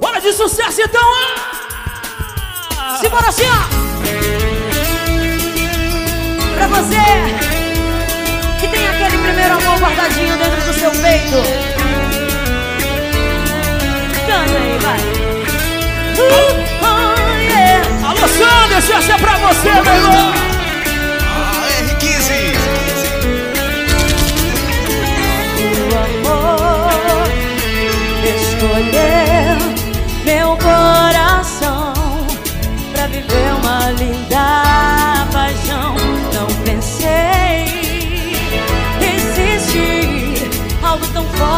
Bora de sucesso então! Ah! Simbora assim, ó! Pra você que tem aquele primeiro amor guardadinho dentro do seu peito. Canta aí, vai! Uh!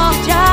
off job.